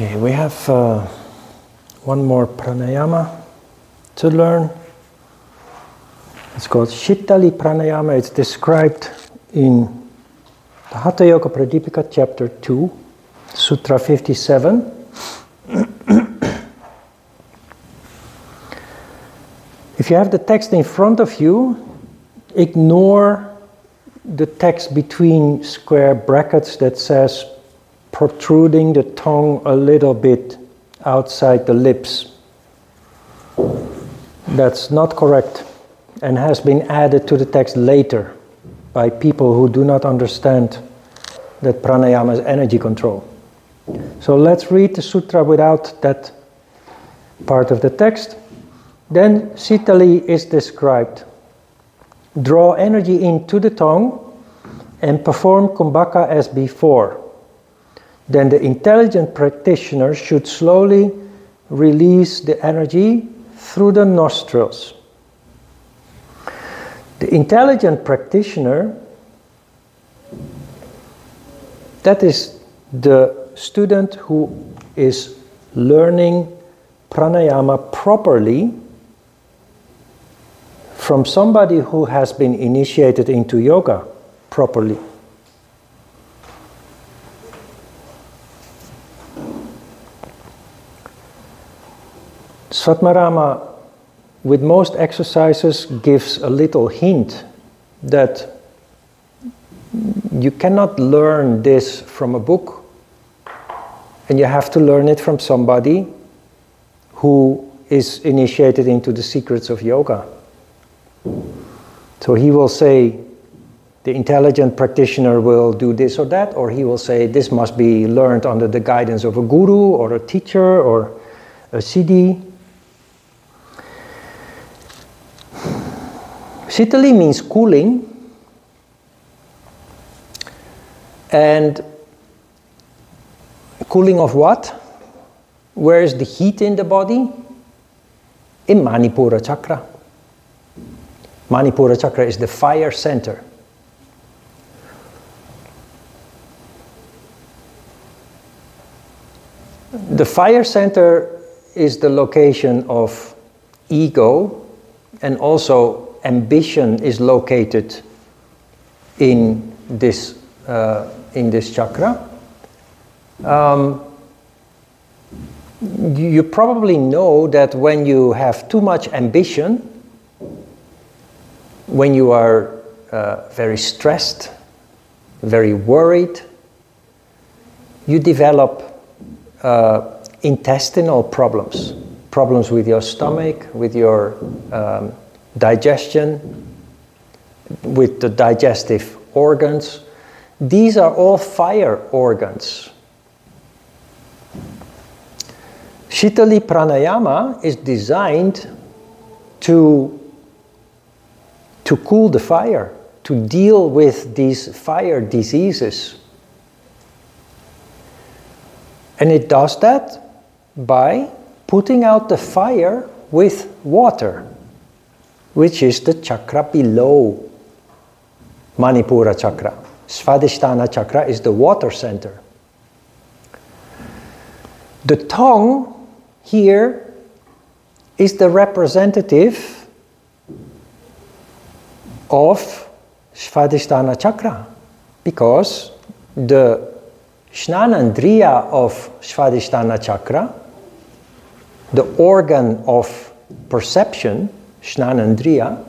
Okay, we have uh, one more pranayama to learn. It's called Shitali Pranayama. It's described in the Hatha Yoga Pradipika, chapter 2, Sutra 57. if you have the text in front of you, ignore the text between square brackets that says protruding the tongue a little bit outside the lips. That's not correct and has been added to the text later by people who do not understand that pranayama is energy control. So let's read the sutra without that part of the text. Then Sitali is described. Draw energy into the tongue and perform kumbhaka as before. Then the intelligent practitioner should slowly release the energy through the nostrils. The intelligent practitioner, that is the student who is learning pranayama properly from somebody who has been initiated into yoga properly. Svatmarama, with most exercises, gives a little hint that you cannot learn this from a book, and you have to learn it from somebody who is initiated into the secrets of yoga. So he will say, the intelligent practitioner will do this or that, or he will say, this must be learned under the guidance of a guru or a teacher or a siddhi. Shitali means cooling. And cooling of what? Where is the heat in the body? In Manipura chakra. Manipura chakra is the fire center. The fire center is the location of ego and also ambition is located in this, uh, in this chakra. Um, you probably know that when you have too much ambition, when you are uh, very stressed, very worried, you develop uh, intestinal problems, problems with your stomach, with your um, digestion, with the digestive organs. These are all fire organs. Shitali Pranayama is designed to, to cool the fire, to deal with these fire diseases. And it does that by putting out the fire with water, which is the chakra below Manipura chakra. Svadhisthana chakra is the water center. The tongue here is the representative of Svadhisthana chakra because the Jnanendriya of Svadhisthana chakra, the organ of perception, Jnanendriya,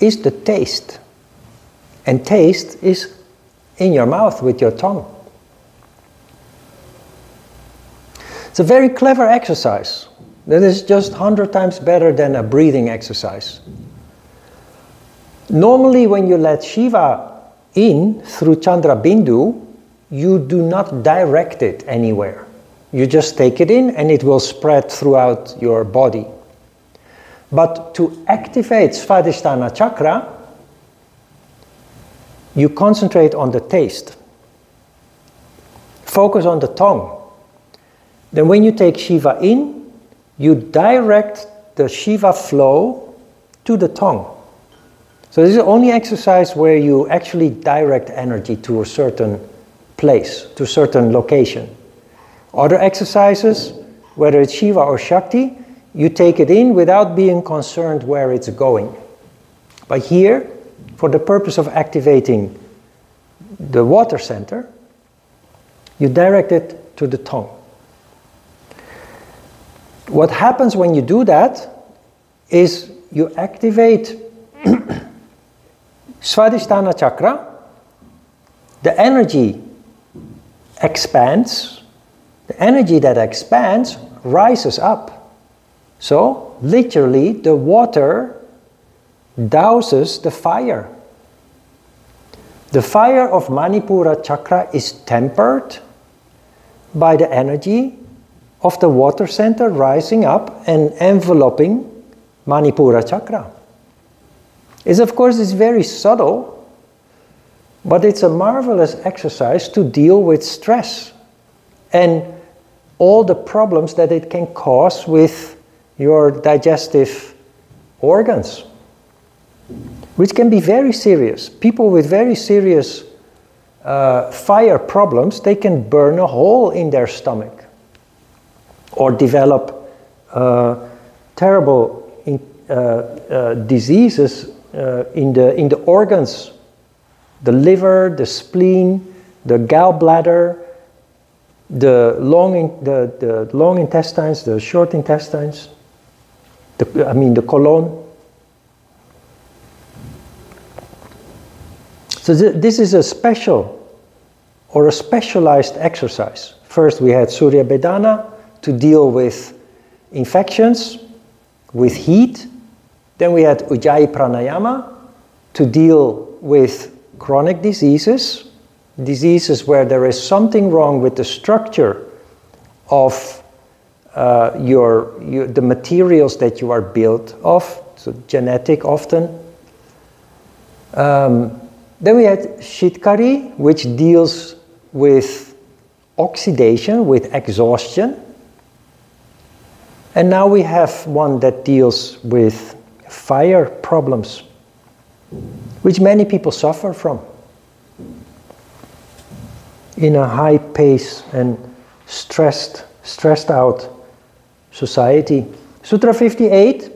is the taste. And taste is in your mouth with your tongue. It's a very clever exercise. That is just 100 times better than a breathing exercise. Normally, when you let Shiva in through Chandra Bindu, you do not direct it anywhere. You just take it in and it will spread throughout your body. But to activate Svadhisthana chakra, you concentrate on the taste. Focus on the tongue. Then when you take Shiva in, you direct the Shiva flow to the tongue. So this is the only exercise where you actually direct energy to a certain place, to a certain location. Other exercises, whether it's Shiva or Shakti, you take it in without being concerned where it's going. But here, for the purpose of activating the water center, you direct it to the tongue. What happens when you do that is you activate Svadhisthana chakra, the energy expands, the energy that expands rises up. So, literally, the water douses the fire. The fire of Manipura chakra is tempered by the energy of the water center rising up and enveloping Manipura chakra. Is of course it's very subtle, but it's a marvelous exercise to deal with stress and all the problems that it can cause with your digestive organs, which can be very serious. People with very serious uh, fire problems, they can burn a hole in their stomach or develop uh, terrible in, uh, uh diseases uh, in, the, in the organs the liver, the spleen, the gallbladder, the long, in, the, the long intestines, the short intestines, the, I mean the colon. So th this is a special or a specialized exercise. First we had Surya Bhedana to deal with infections, with heat. Then we had Ujjayi Pranayama to deal with chronic diseases, diseases where there is something wrong with the structure of uh, your, your, the materials that you are built of, so genetic often. Um, then we had Shitkari, which deals with oxidation, with exhaustion. And now we have one that deals with fire problems which many people suffer from in a high pace and stressed, stressed out society. Sutra 58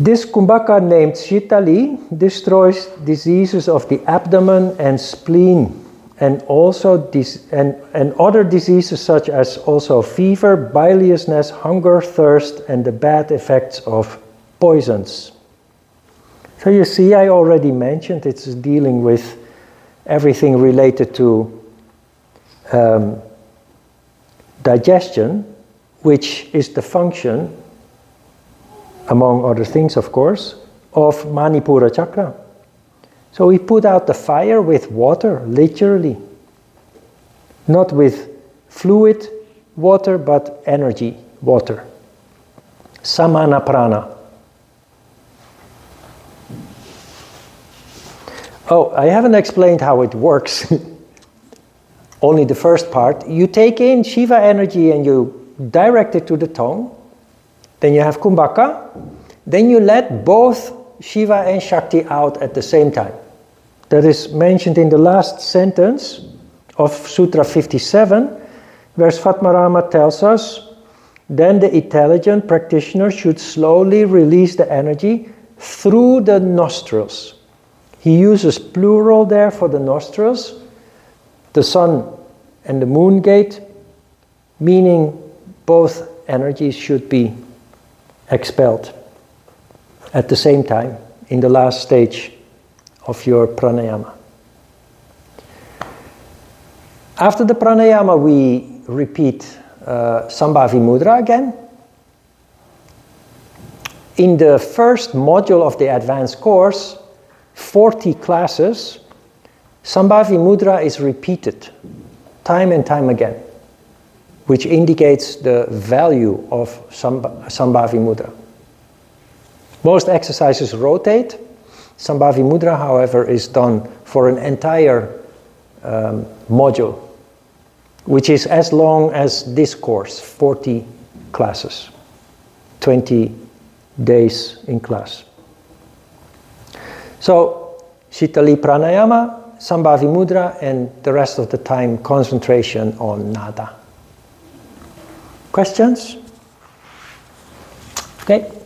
this kumbhaka named Shitali destroys diseases of the abdomen and spleen and also and, and other diseases such as also fever, biliousness, hunger, thirst, and the bad effects of poisons. So you see, I already mentioned it's dealing with everything related to um, digestion, which is the function, among other things, of course, of Manipura chakra. So we put out the fire with water, literally. Not with fluid water, but energy water. Samana prana. Oh, I haven't explained how it works. Only the first part. You take in Shiva energy and you direct it to the tongue. Then you have Kumbhaka. Then you let both Shiva and Shakti out at the same time. That is mentioned in the last sentence of Sutra 57, where Svatmarama tells us then the intelligent practitioner should slowly release the energy through the nostrils he uses plural there for the nostrils, the sun and the moon gate, meaning both energies should be expelled at the same time in the last stage of your pranayama. After the pranayama, we repeat uh, Sambhavi Mudra again. In the first module of the advanced course, 40 classes, Sambhavi Mudra is repeated time and time again, which indicates the value of Sambhavi Mudra. Most exercises rotate. Sambhavi Mudra, however, is done for an entire um, module, which is as long as this course 40 classes, 20 days in class. So, Shitali Pranayama Sambhavi Mudra, and the rest of the time concentration on nada. Questions? Okay.